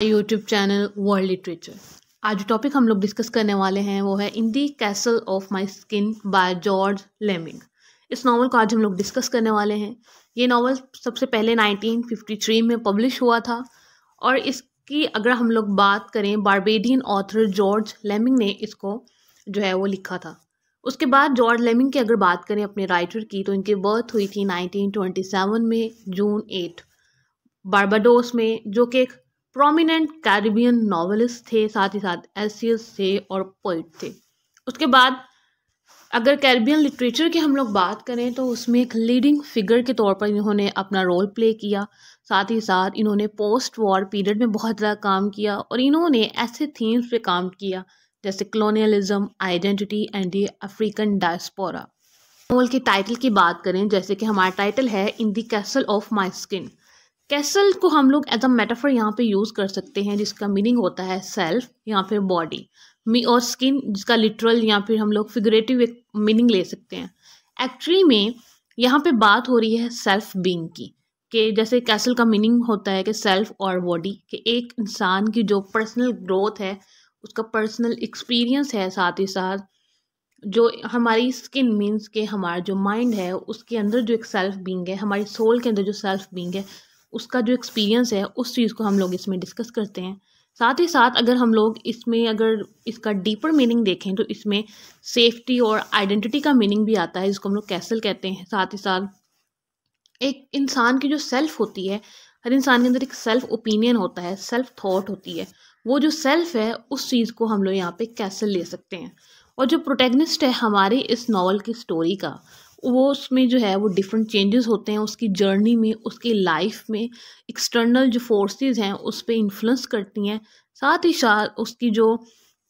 YouTube channel world literature आज topic हम लोग डिस्कस करने वाले हैं वो है in the castle of my skin by George Lamming इस नावल को आज हम लोग डिस्कस करने वाले हैं। ये नावल सबसे पहले 1953 में पब्लिश हुआ था और इसकी अगर हम लोग बात करें बारबेडियन ऑथर जॉर्ज लेमिंग ने इसको जो है वो लिखा था। उसके बाद जॉर्ज लेमिंग की अगर बात करें अपने राइटर की तो इनकी बर्थ हुई थी 1927 में जून एट बारबाडोस में, जो कि एक प्रोमिनेंट कैरिबियन नॉवलिस्ट थे, साथ ही साथ एसियस थे और पोइट थे। उसके बाद अगर कैरिबियन लिटरेचर की हम लोग बात करें तो उसमें एक लीडिंग फिगर के तौर पर इन्होंने अपना रोल प्ले किया। साथ ही साथ इन्होंने पोस्ट वॉर पीरियड में बहुत ज़्यादा काम किया और इन्होंने ऐसे थीम्स पे काम किया, जैसे colonialism identity and the African diaspora novel के टाइटल की बात करें, जैसे कि हमारा टाइटल है in the castle of my skin castle को हम लोग एज अ मेटाफर यहाँ पे यूज़ कर सकते हैं, जिसका मीनिंग होता है सेल्फ या फिर बॉडी मी और स्किन जिसका लिटरल या फिर हम लोग फिगरेटिव एक मीनिंग ले सकते हैं। एक्चुअली में यहाँ पे बात हो रही है सेल्फ बींग की, कि जैसे कैसल का मीनिंग होता है कि सेल्फ और बॉडी कि एक इंसान की जो पर्सनल ग्रोथ है, उसका पर्सनल एक्सपीरियंस है साथ ही साथ, जो हमारी स्किन मीन्स के हमारा जो माइंड है, उसके अंदर जो एक सेल्फ बींग है, हमारी सोल के अंदर जो सेल्फ बींग है उसका जो एक्सपीरियंस है, उस चीज़ को हम लोग इसमें डिस्कस करते हैं। साथ ही साथ अगर हम लोग इसमें अगर इसका डीपर मीनिंग देखें तो इसमें सेफ्टी और आइडेंटिटी का मीनिंग भी आता है, जिसको हम लोग कैसल कहते हैं। साथ ही साथ एक इंसान की जो सेल्फ होती है, हर इंसान के अंदर एक सेल्फ ओपिनियन होता है सेल्फ थॉट होती है। वो जो सेल्फ है, उस चीज़ को हम लोग यहाँ पे कैसल ले सकते हैं। और जो प्रोटेगनिस्ट है हमारे इस नावल की स्टोरी का वो उसमें जो है, वो डिफरेंट चेंजेस होते हैं उसकी जर्नी में, उसकी लाइफ में। एक्सटर्नल जो फोर्सेस हैं, उस पर इन्फ्लुएंस करती हैं। साथ ही साथ उसकी जो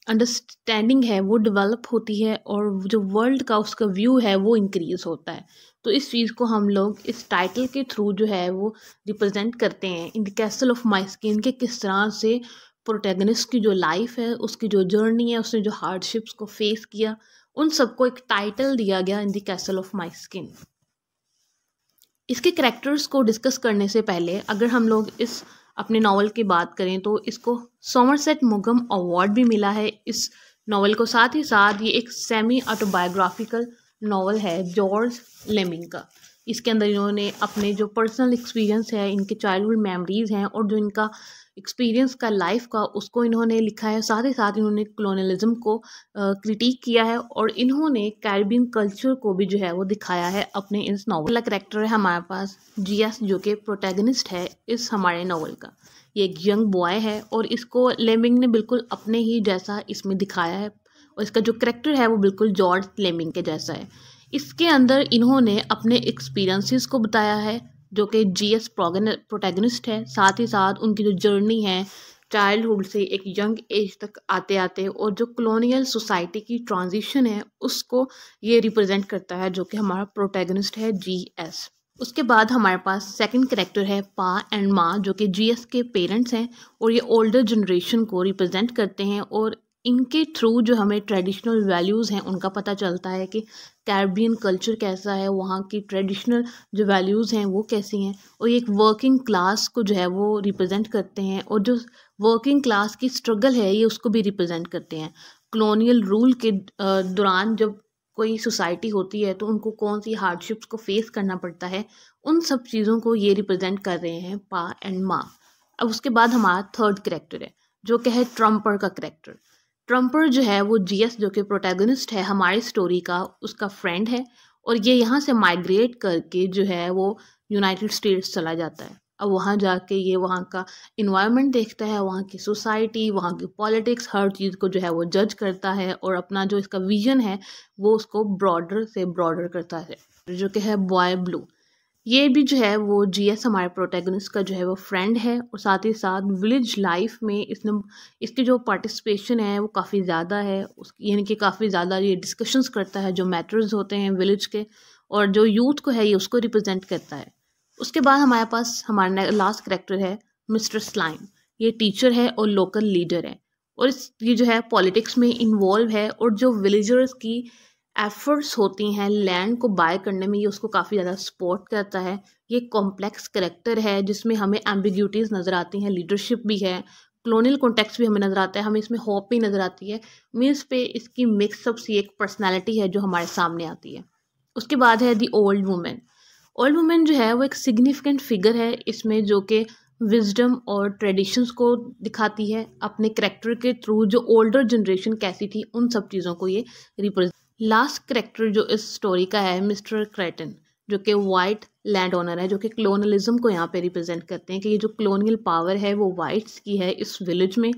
अंडरस्टैंडिंग है, वो डेवलप होती है और जो वर्ल्ड का उसका व्यू है, वो इंक्रीज़ होता है। तो इस चीज़ को हम लोग इस टाइटल के थ्रू जो है, वो रिप्रेजेंट करते हैं। In the castle of my skin के किस तरह से प्रोटेगनिस्ट की जो लाइफ है, उसकी जो जर्नी है, उसने जो हार्डशिप्स को फेस किया उन सबको एक टाइटल दिया गया in the castle of my skin इसके करेक्टर्स को डिस्कस करने से पहले, अगर हम लोग इस अपने नावल की बात करें तो इसको सोमरसेट मुगम अवार्ड भी मिला है। इस नावल को साथ ही साथ ये एक सेमी ऑटोबायोग्राफिकल नावल है जॉर्ज लेमिंग का। इसके अंदर इन्होंने अपने जो पर्सनल एक्सपीरियंस है, इनके चाइल्डहुड मेमोरीज़ हैं और जो इनका एक्सपीरियंस का लाइफ का, उसको इन्होंने लिखा है। साथ ही साथ इन्होंने कलोनलिज्म को क्रिटिक किया है और इन्होंने कैरिबियन कल्चर को भी जो है वो दिखाया है अपने इस नावल का। करेक्टर है हमारे पास जियास जो कि प्रोटैगनिस्ट है इस हमारे नावल का। ये एक यंग बॉय है और इसको लेमिंग ने बिल्कुल अपने ही जैसा इसमें दिखाया है और इसका जो करेक्टर है वो बिल्कुल जॉर्ज लेमिंग के जैसा है। इसके अंदर इन्होंने अपने एक्सपीरियंसेस को बताया है, जो कि जी एस प्रोटैगनिस्ट है। साथ ही साथ उनकी जो जर्नी है चाइल्डहुड से एक यंग एज तक आते आते और जो कॉलोनियल सोसाइटी की ट्रांजिशन है, उसको ये रिप्रेजेंट करता है, जो कि हमारा प्रोटैगनिस्ट है जी एस उसके बाद हमारे पास सेकंड करेक्टर है पा एंड माँ जो कि जी एस के पेरेंट्स हैं और ये ओल्डर जनरेशन को रिप्रेजेंट करते हैं और इनके थ्रू जो हमें ट्रेडिशनल वैल्यूज़ हैं, उनका पता चलता है कि कैरबियन कल्चर कैसा है, वहाँ की ट्रेडिशनल जो वैल्यूज़ हैं, वो कैसी हैं। और एक वर्किंग क्लास को जो है, वो रिप्रेजेंट करते हैं और जो वर्किंग क्लास की स्ट्रगल है, ये उसको भी रिप्रेजेंट करते हैं। कलोनियल रूल के दौरान जब कोई सोसाइटी होती है तो उनको कौन सी हार्डशिप्स को फेस करना पड़ता है, उन सब चीज़ों को ये रिप्रेजेंट कर रहे हैं, पा एंड माँ। अब उसके बाद हमारा थर्ड करेक्टर है, जो कि है ट्रम्पर का करेक्टर ट्रम्पर जो है, वो जीएस जो कि प्रोटैगनिस्ट है हमारी स्टोरी का, उसका फ्रेंड है और ये यहाँ से माइग्रेट करके जो है, वो यूनाइटेड स्टेट्स चला जाता है। अब वहाँ जाके ये वहाँ का इन्वायरमेंट देखता है, वहाँ की सोसाइटी वहाँ की पॉलिटिक्स हर चीज़ को जो है, वो जज करता है और अपना जो इसका विजन है, वो उसको ब्रॉडर से ब्रॉडर करता है। जो कि है बॉय ब्लू ये भी जो है वो जीएस हमारे प्रोटैगनिस्ट का जो है वो फ्रेंड है और साथ ही साथ विलेज लाइफ में इसने, इसकी जो पार्टिसिपेशन है वो काफ़ी ज़्यादा है। उसकी यानी कि काफ़ी ज़्यादा ये डिस्कशंस करता है जो मैटर्स होते हैं विलेज के और जो यूथ को है ये उसको रिप्रेजेंट करता है। उसके बाद हमारे पास, हमारा लास्ट करेक्टर है मिस्टर स्लाइम ये टीचर है और लोकल लीडर है और इस, ये जो है पॉलिटिक्स में इन्वॉल्व है और जो विलेजर्स की एफ़र्ट्स होती हैं लैंड को बाय करने में ये उसको काफ़ी ज़्यादा सपोर्ट करता है। ये कॉम्प्लेक्स करेक्टर है जिसमें हमें एम्बिग्यूटीज़ नज़र आती हैं लीडरशिप भी है क्लोनियल कॉन्टेक्स्ट भी हमें नज़र आता है, हमें इसमें होप भी नज़र आती है। मीन्स पे इसकी मिक्सअप सी एक पर्सनैलिटी है जो हमारे सामने आती है। उसके बाद है the old woman old woman जो है वो एक सिग्निफिकेंट फिगर है इसमें जो कि विजडम और ट्रेडिशंस को दिखाती है, अपने करेक्टर के थ्रू जो ओल्डर जनरेशन कैसी थी, उन सब चीज़ों को ये रिप्रेजेंट लास्ट करेक्टर जो इस स्टोरी का है मिस्टर क्रेटन जो कि वाइट लैंड ओनर है, जो कि क्लोनलिज्म को यहाँ पे रिप्रेजेंट करते हैं कि ये जो क्लोनियल पावर है, वो वाइट्स की है इस विलेज में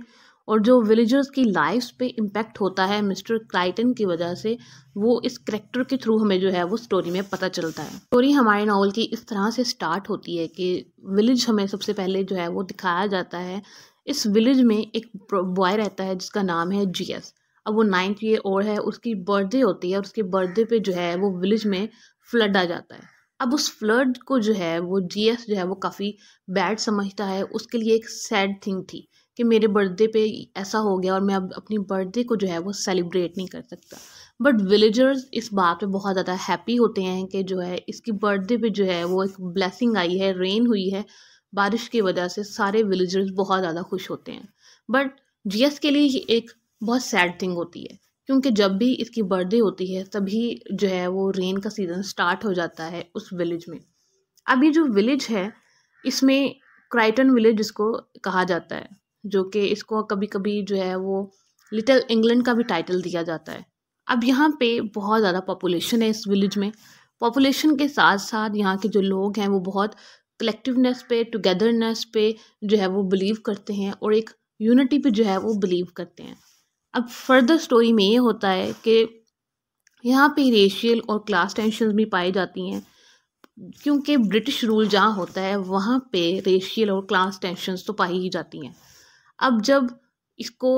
और जो विलेजर्स की लाइफ पे इम्पेक्ट होता है मिस्टर क्राइटन की वजह से, वो इस करेक्टर के थ्रू हमें जो है, वो स्टोरी में पता चलता है। स्टोरी हमारे नावल की इस तरह से स्टार्ट होती है कि विलेज हमें सबसे पहले जो है, वो दिखाया जाता है। इस विलेज में एक बॉय रहता है, जिसका नाम है जीएस अब वो नाइन्थ ईयर और है, उसकी बर्थडे होती है और उसके बर्थडे पे जो है, वो विलेज में फ्लड आ जाता है। अब उस फ्लड को जो है, वो जीएस जो है, वो काफ़ी बैड समझता है। उसके लिए एक सैड थिंग थी कि मेरे बर्थडे पे ऐसा हो गया और मैं अब अपनी बर्थडे को जो है, वो सेलिब्रेट नहीं कर सकता। बट विलेजर्स इस बात पे बहुत ज़्यादा हैप्पी होते हैं कि जो है, इसकी बर्थडे पे जो है, वो एक ब्लेसिंग आई है रेन हुई है। बारिश की वजह से सारे विलेजर्स बहुत ज़्यादा खुश होते हैं। बट जीएस के लिए एक बहुत सैड थिंग होती है। क्योंकि जब भी इसकी बर्थडे होती है, तभी जो है वो रेन का सीज़न स्टार्ट हो जाता है उस विलेज में। अब ये जो विलेज है, इसमें क्राइटन विलेज जिसको कहा जाता है, जो कि इसको कभी कभी जो है वो लिटिल इंग्लैंड का भी टाइटल दिया जाता है। अब यहाँ पे बहुत ज़्यादा पॉपुलेशन है इस विलेज में। पॉपुलेशन के साथ साथ यहाँ के जो लोग हैं, वो बहुत कलेक्टिवनेस पे टुगेदरनेस पे जो है वो बिलीव करते हैं और एक यूनिटी पे जो है वो बिलीव करते हैं। अब फर्दर स्टोरी में ये होता है कि यहाँ पे रेशियल और क्लास टेंशन भी पाई जाती हैं। क्योंकि ब्रिटिश रूल जहाँ होता है, वहाँ पे रेशियल और क्लास टेंशन तो पाई ही जाती हैं। अब जब इसको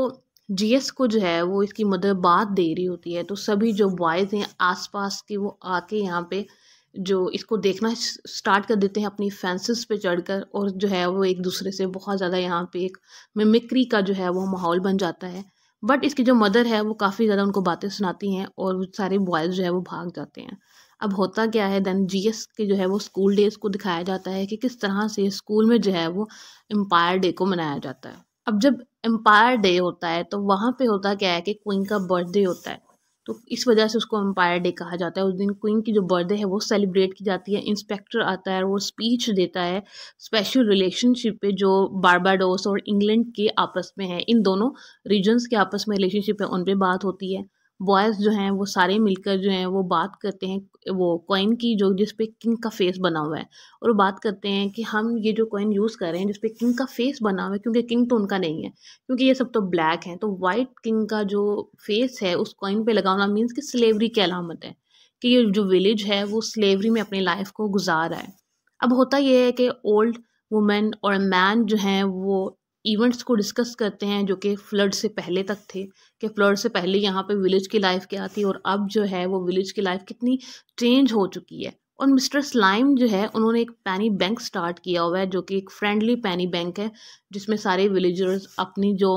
जीएस को जो है, वो इसकी मदर बात दे रही होती है तो सभी जो बॉयज़ हैं, आसपास के वो आके यहाँ पे जो इसको देखना स्टार्ट कर देते हैं अपनी फेंसेस पे चढ़कर, और जो है, वो एक दूसरे से बहुत ज़्यादा यहाँ पे एक मिमिक्री का जो है, वो माहौल बन जाता है। बट इसकी जो मदर है, वो काफ़ी ज़्यादा उनको बातें सुनाती हैं और सारे बॉयज़ जो है, वो भाग जाते हैं। अब होता क्या है देन जीएस के जो है, वो स्कूल डेज़ को दिखाया जाता है कि किस तरह से स्कूल में जो है, वो एम्पायर डे को मनाया जाता है। अब जब एम्पायर डे होता है तो वहाँ पे होता क्या है कि क्वीन का बर्थडे होता है। तो इस वजह से उसको एम्पायर डे कहा जाता है। उस दिन क्वीन की जो बर्थडे है, वो सेलिब्रेट की जाती है इंस्पेक्टर आता है वो स्पीच देता है स्पेशल रिलेशनशिप पे जो बारबाडोस और इंग्लैंड के आपस में है। इन दोनों रीजन्स के आपस में रिलेशनशिप है, उन पर बात होती है। बॉयज़ जो हैं, वो सारे मिलकर जो हैं, वो बात करते हैं, वो कॉइन की जो जिस पे किंग का फेस बना हुआ है। और वो बात करते हैं कि हम ये जो कॉइन यूज़ कर रहे हैं, जिस पे किंग का फेस बना हुआ है, क्योंकि किंग तो उनका नहीं है, क्योंकि ये सब तो ब्लैक है। तो वाइट किंग का जो फेस है, उस कॉइन पे लगाना मीन्स कि स्लेवरी की अलामत है, कि ये जो विलेज है, वो स्लेवरी में अपनी लाइफ को गुजार रहा है। अब होता यह है कि ओल्ड वुमेन और मैन जो हैं, वो इवेंट्स को डिस्कस करते हैं, जो कि फ्लड से पहले तक थे, कि फ्लड से पहले यहाँ पे विलेज की लाइफ क्या थी, और अब जो है वो विलेज की लाइफ कितनी चेंज हो चुकी है। और मिस्टर स्लाइम जो है, उन्होंने एक पैनी बैंक स्टार्ट किया हुआ है, जो कि एक फ्रेंडली पैनी बैंक है, जिसमें सारे विलेजर्स अपनी जो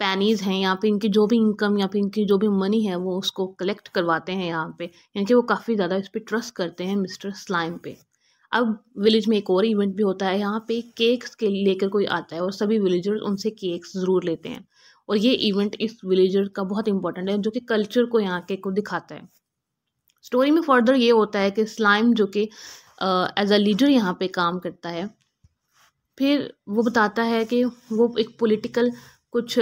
पैनीज़ हैं यहाँ पे इनकी जो भी इनकम या फिर इनकी जो भी मनी है, वो उसको कलेक्ट करवाते हैं यहाँ पे। यानी कि वो काफ़ी ज़्यादा इस पर ट्रस्ट करते हैं मिस्टर स्लाइम पे। अब विलेज में एक और इवेंट भी होता है, यहाँ पे केक्स के लेकर कोई आता है और सभी विलेजर्स उनसे केक्स ज़रूर लेते हैं। और ये इवेंट इस विलेजर का बहुत इंपॉर्टेंट है, जो कि कल्चर को यहाँ के को दिखाता है। स्टोरी में फर्दर ये होता है कि स्लाइम जो कि एज अ लीडर यहाँ पे काम करता है, फिर वो बताता है कि वो एक पॉलिटिकल कुछ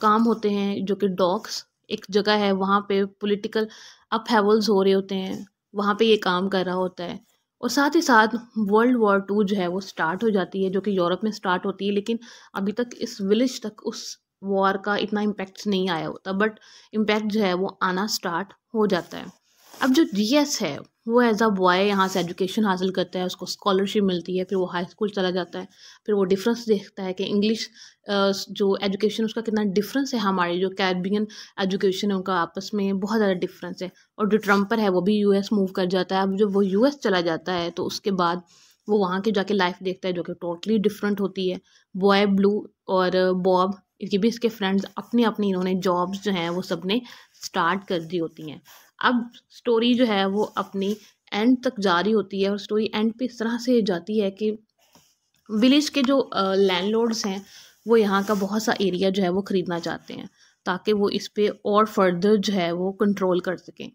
काम होते हैं जो कि डॉक्स एक जगह है, वहाँ पे पॉलिटिकल अप हैवल्स हो रहे होते हैं, वहाँ पे ये काम कर रहा होता है। और साथ ही साथ वर्ल्ड वॉर टू जो है वो स्टार्ट हो जाती है, जो कि यूरोप में स्टार्ट होती है, लेकिन अभी तक इस विलेज तक उस वॉर का इतना इम्पैक्ट नहीं आया होता बट इम्पैक्ट जो है वो आना स्टार्ट हो जाता है। अब जो जीएस है, वो एज अ बॉय यहाँ से एजुकेशन हासिल करता है, उसको स्कॉलरशिप मिलती है, फिर वो हाई स्कूल चला जाता है, फिर वो डिफरेंस देखता है कि इंग्लिश जो एजुकेशन उसका कितना डिफरेंस है हमारी, जो कैरबियन एजुकेशन है, उनका आपस में बहुत ज़्यादा डिफरेंस है। और जो ट्रम्पर है, वो भी यूएस मूव कर जाता है। अब जब वो यूएस चला जाता है तो उसके बाद वो वहाँ के जाके लाइफ देखता है, जो कि टोटली डिफरेंट होती है। बॉय ब्लू और बॉब इसके भी इसके फ्रेंड्स अपनी अपनी इन्होंने जॉब्स जो हैं, वो सबने स्टार्ट कर दी होती हैं। अब स्टोरी जो है वो अपनी एंड तक जारी होती है और स्टोरी एंड पे इस तरह से जाती है कि विलेज के जो लैंडलॉर्ड्स हैं, वो यहाँ का बहुत सा एरिया जो है वो ख़रीदना चाहते हैं ताकि वो इस पर और फर्दर जो है वो कंट्रोल कर सकें।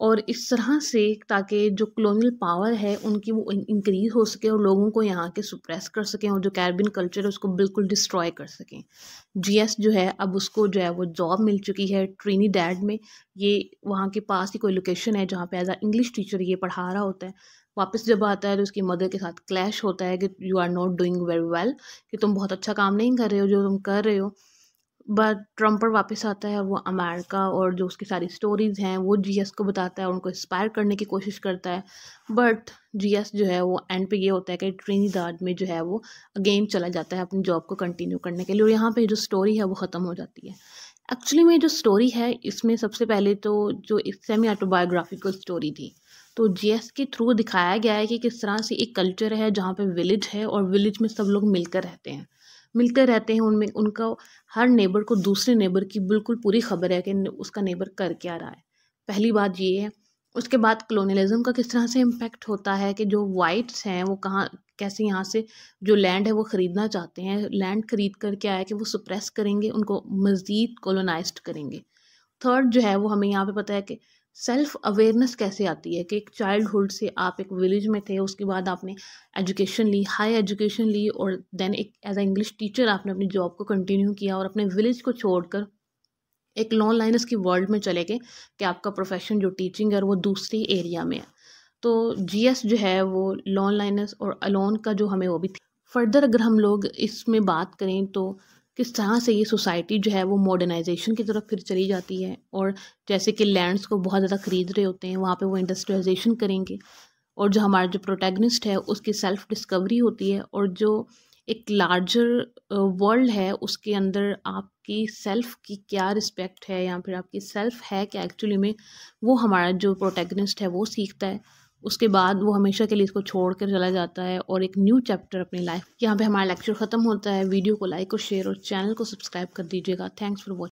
और इस तरह से ताकि जो कलोनियल पावर है, उनकी वो इंक्रीज़ हो सके और लोगों को यहाँ के सुप्रेस कर सकें और जो कैरबिन कल्चर है, उसको बिल्कुल डिस्ट्रॉय कर सकें। जीएस जो है, अब उसको जो है, वो जॉब मिल चुकी है ट्रीनी डैड में। ये वहाँ के पास ही कोई लोकेशन है जहाँ पे एज अ इंग्लिश टीचर ये पढ़ा रहा होता है। वापस जब आता है तो उसकी मदर के साथ क्लैश होता है कि you are not doing very well कि तुम बहुत अच्छा काम नहीं कर रहे हो, जो तुम कर रहे हो। बट ट्रंप पर वापस आता है, वो अमेरिका और जो उसकी सारी स्टोरीज़ हैं, वो जीएस को बताता है और उनको इंस्पायर करने की कोशिश करता है। बट जीएस जो है, वो एंड पे ये होता है कि ट्रेनी दाद में जो है, वो अगेन चला जाता है अपनी जॉब को कंटिन्यू करने के लिए और यहाँ पे जो स्टोरी है, वो ख़त्म हो जाती है। एक्चुअली में जो स्टोरी है, इसमें सबसे पहले तो जो एक सेमी ऑटोबायोग्राफिकल स्टोरी थी। तो जीएस के थ्रू दिखाया गया है कि किस तरह से एक कल्चर है जहाँ पे विलेज है और विलेज में सब लोग मिलकर रहते हैं। मिलकर रहते हैं, उनमें उनका हर नेबर को दूसरे नेबर की बिल्कुल पूरी खबर है कि उसका नेबर कर क्या रहा है। पहली बात ये है, उसके बाद कलोनलिज्म का किस तरह से इम्पेक्ट होता है कि जो वाइट्स हैं, वो कहाँ, कैसे यहाँ से जो लैंड है वो ख़रीदना चाहते हैं लैंड ख़रीद कर क्या है कि वो सुप्रेस करेंगे, उनको मज़ीद कॉलोनाइज करेंगे। थर्ड जो है, वो हमें यहाँ पे पता है कि सेल्फ अवेयरनेस कैसे आती है कि एक चाइल्डहुड से आप एक विलेज में थे, उसके बाद आपने एजुकेशन ली, हाई एजुकेशन ली और देन एक एज अ इंग्लिश टीचर आपने अपनी जॉब को कंटिन्यू किया और अपने विलेज को छोड़कर एक लॉन लाइनस की वर्ल्ड में चले गए कि आपका प्रोफेशन जो टीचिंग है वो दूसरी एरिया में है। तो जीएस जो है वो लॉन लाइनस और अलोन का जो हमें वो भी फर्दर अगर हम लोग इसमें बात करें तो किस तरह से ये सोसाइटी जो है वो मॉडर्नाइजेशन की तरफ़ फिर चली जाती है और जैसे कि लैंड्स को बहुत ज़्यादा ख़रीद रहे होते हैं, वहाँ पे वो इंडस्ट्रियलाइजेशन करेंगे और जो हमारा जो प्रोटैगनिस्ट है उसकी सेल्फ डिस्कवरी होती है और जो एक लार्जर वर्ल्ड है उसके अंदर आपकी सेल्फ की क्या रिस्पेक्ट है या फिर आपकी सेल्फ है क्या एक्चुअली में वो हमारा जो प्रोटैगनिस्ट है वो सीखता है। उसके बाद वो हमेशा के लिए इसको छोड़ कर चला जाता है और एक न्यू चैप्टर अपनी लाइफ यहाँ पे हमारा लेक्चर ख़त्म होता है। वीडियो को लाइक और शेयर और चैनल को सब्सक्राइब कर दीजिएगा। Thanks for watching